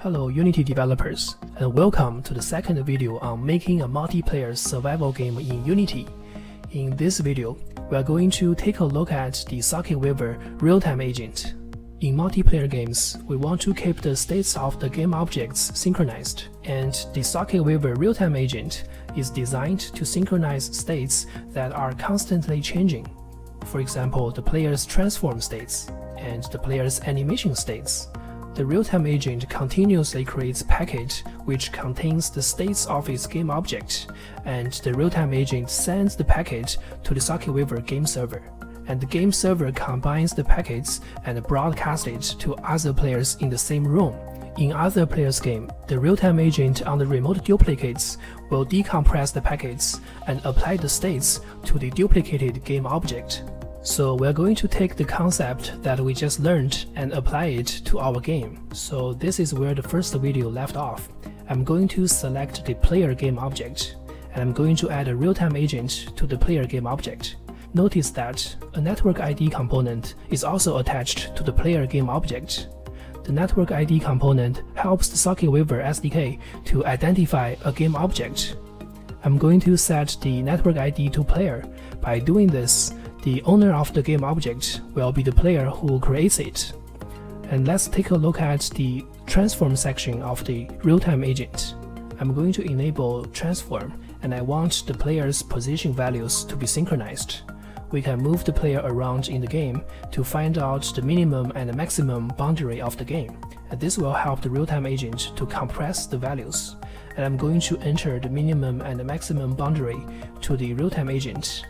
Hello Unity developers, and welcome to the second video on making a multiplayer survival game in Unity. In this video, we are going to take a look at the SocketWeaver real-time agent. In multiplayer games, we want to keep the states of the game objects synchronized, and the SocketWeaver real-time agent is designed to synchronize states that are constantly changing. For example, the player's transform states and the player's animation states. The real-time agent continuously creates packet which contains the states of its game object, and the real-time agent sends the packet to the SocketWeaver game server. And the game server combines the packets and broadcasts it to other players in the same room. In other players' game, the real-time agent on the remote duplicates will decompress the packets and apply the states to the duplicated game object. So we're going to take the concept that we just learned and apply it to our game. So this is where the first video left off. I'm going to select the player game object, and I'm going to add a real-time agent to the player game object. Notice that a network ID component is also attached to the player game object. The network ID component helps the SocketWeaver SDK to identify a game object. I'm going to set the network ID to player. By doing this, the owner of the game object will be the player who creates it. And let's take a look at the transform section of the real-time agent. I'm going to enable transform and I want the player's position values to be synchronized. We can move the player around in the game to find out the minimum and maximum boundary of the game, and this will help the real-time agent to compress the values. And I'm going to enter the minimum and maximum boundary to the real-time agent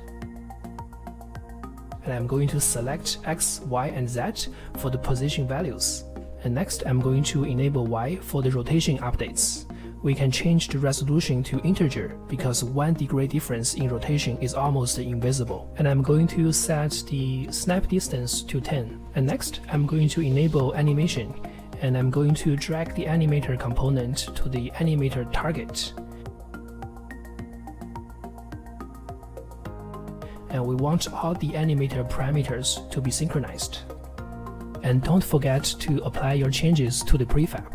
and I'm going to select X, Y, and Z for the position values. And next, I'm going to enable Y for the rotation updates. We can change the resolution to integer because 1 degree difference in rotation is almost invisible. And I'm going to set the snap distance to 10. And next, I'm going to enable animation. And I'm going to drag the animator component to the animator target. And we want all the animator parameters to be synchronized. And don't forget to apply your changes to the prefab.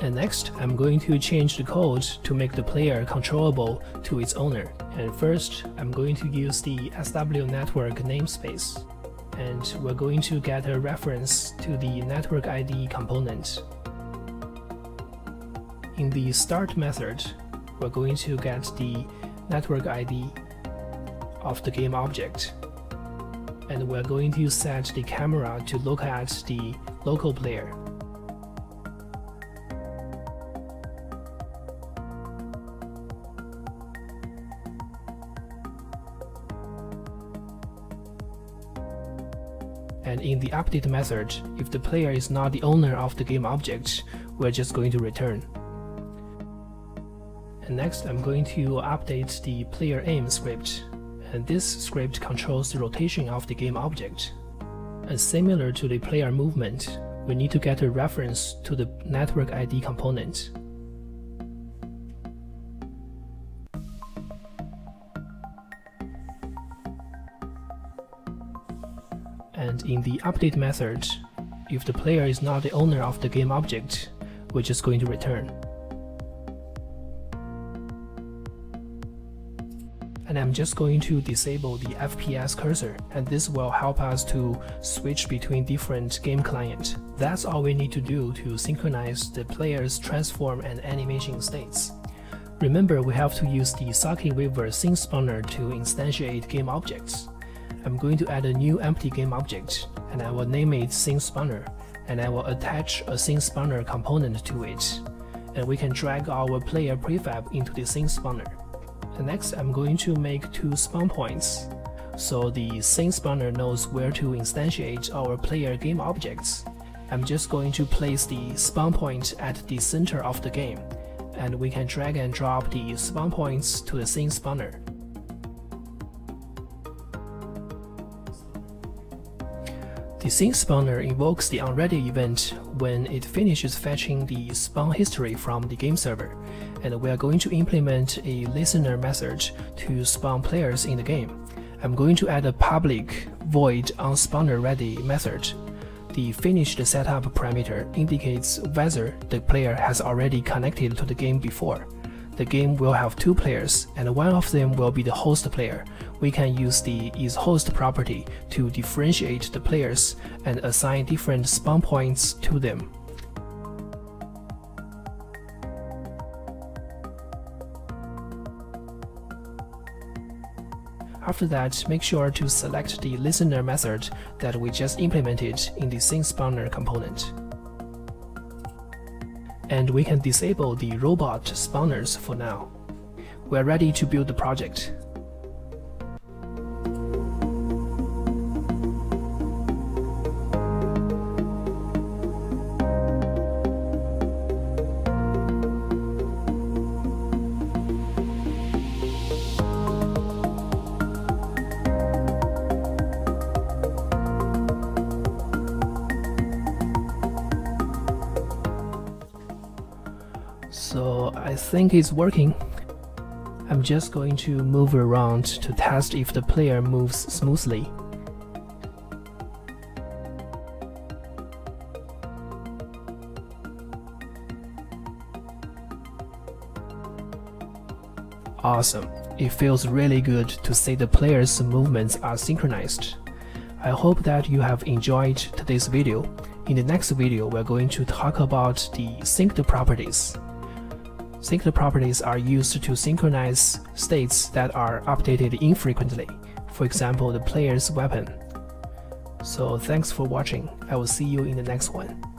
And next, I'm going to change the code to make the player controllable to its owner. And first, I'm going to use the SW network namespace. And we're going to get a reference to the network ID component. In the start method, we're going to get the network ID of the game object. And we're going to set the camera to look at the local player. And in the update method, if the player is not the owner of the game object, we're just going to return. And next, I'm going to update the player aim script and this script controls the rotation of the game object. And similar to the player movement, we need to get a reference to the network ID component. And in the update method, if the player is not the owner of the game object, we're just going to return. And I'm just going to disable the FPS cursor and this will help us to switch between different game client. That's all we need to do to synchronize the player's transform and animation states. Remember we have to use the SocketWeaver scene spawner to instantiate game objects. I'm going to add a new empty game object and I will name it scene spawner and I will attach a scene spawner component to it and we can drag our player prefab into the scene spawner. And next, I'm going to make two spawn points. So the scene spawner knows where to instantiate our player game objects. I'm just going to place the spawn point at the center of the game, and we can drag and drop the spawn points to the scene spawner. Scene spawner invokes the onReady event when it finishes fetching the spawn history from the game server, and we are going to implement a listener method to spawn players in the game. I'm going to add a public void onSpawnerReady method. The finished setup parameter indicates whether the player has already connected to the game before. The game will have two players, and one of them will be the host player. We can use the isHost property to differentiate the players and assign different spawn points to them. After that, make sure to select the listener method that we just implemented in the SceneSpawner component. And we can disable the robot spawners for now. We're ready to build the project. So I think it's working. I'm just going to move around to test if the player moves smoothly. Awesome. It feels really good to see the player's movements are synchronized. I hope that you have enjoyed today's video. In the next video, we're going to talk about the synced properties. Synced properties are used to synchronize states that are updated infrequently, for example the player's weapon. So thanks for watching, I will see you in the next one.